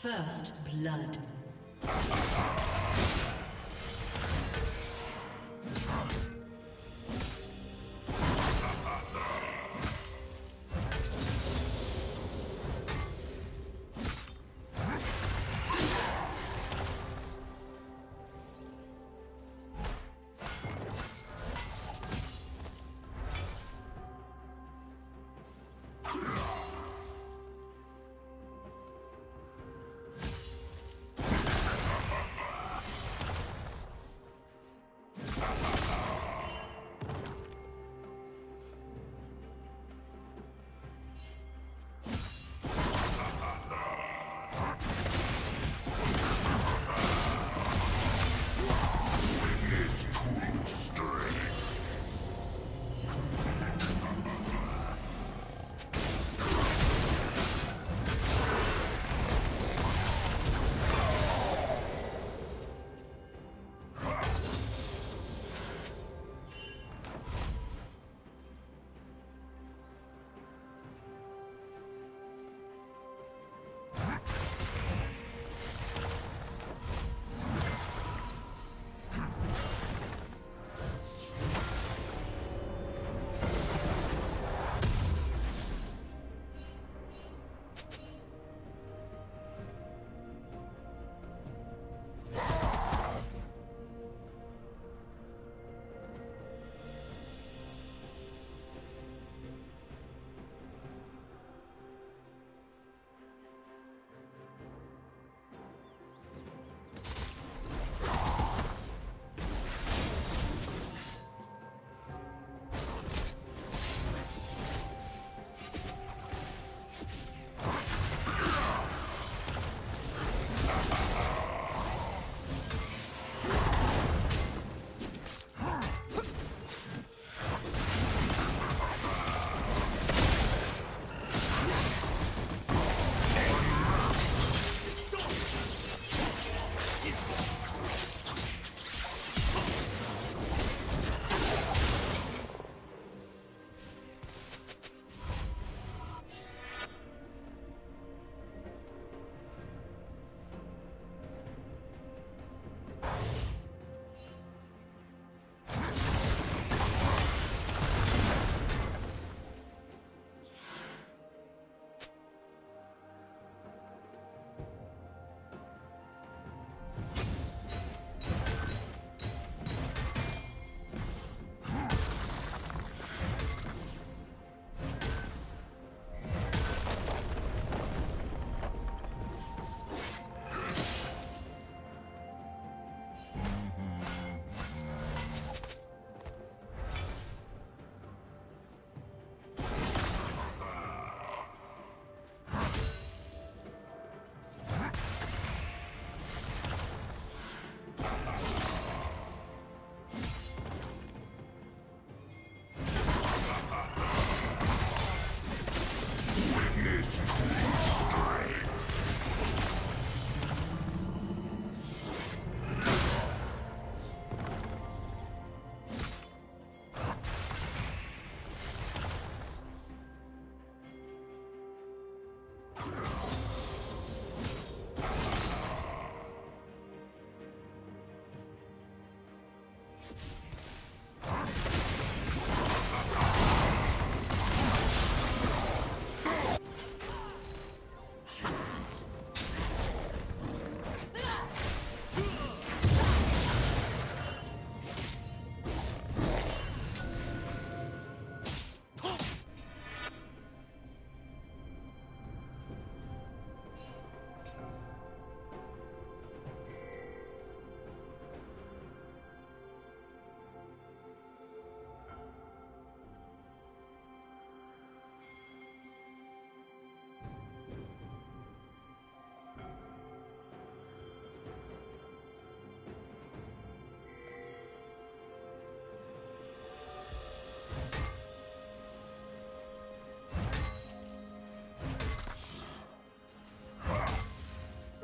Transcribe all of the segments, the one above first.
First blood.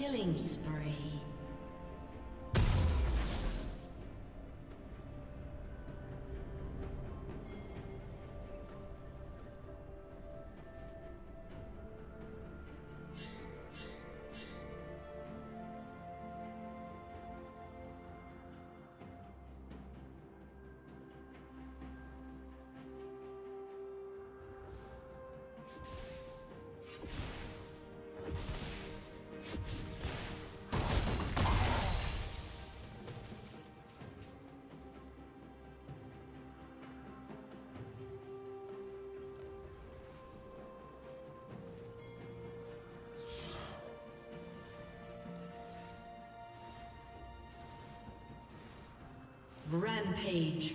Killing spree. Rampage.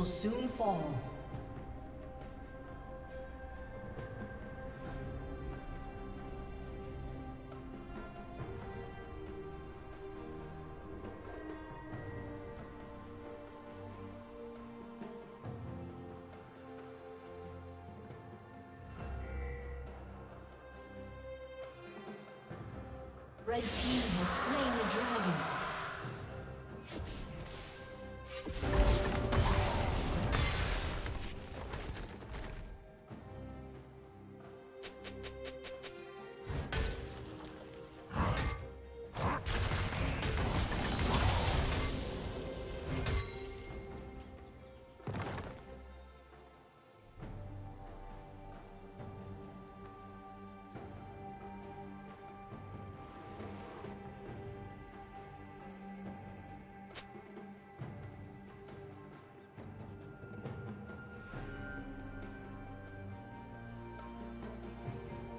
Will soon fall. Red team